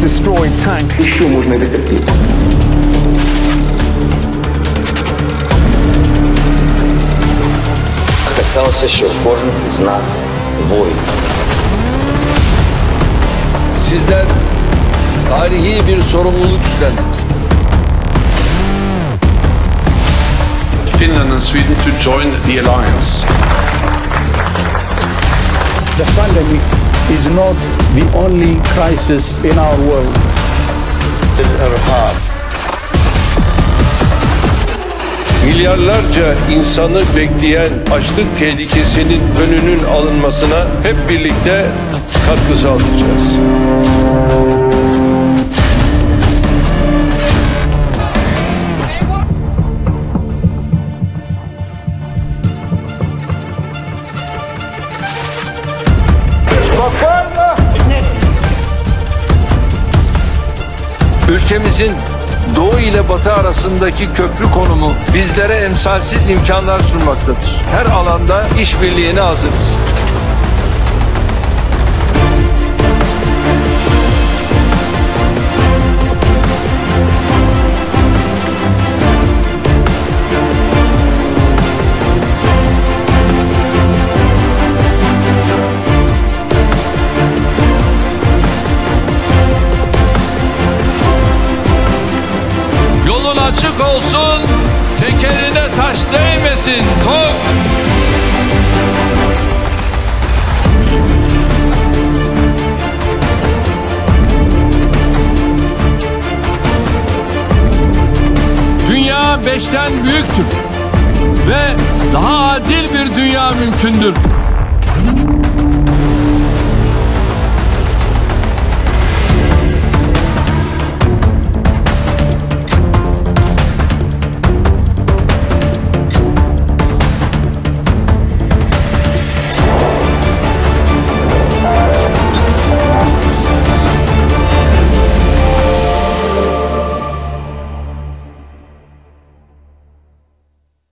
destroyed tank. Еще можно это терпеть. Сталося, що кожен з нас воїн. Sizler tarihi bir sorumluluk üstlendiniz. Finland and Sweden to join the alliance. The pandemic is not the only crisis in our world. Milyarlarca insanı bekleyen açlık tehlikesinin önünün alınmasına hep birlikte katkı sağlayacağız. Ülkemizin Doğu ile Batı arasındaki köprü konumu bizlere emsalsiz imkanlar sunmaktadır. Her alanda işbirliğine hazırız. Olsun, tekerine taş değmesin. Tok! Dünya beşten büyüktür ve daha adil bir dünya mümkündür.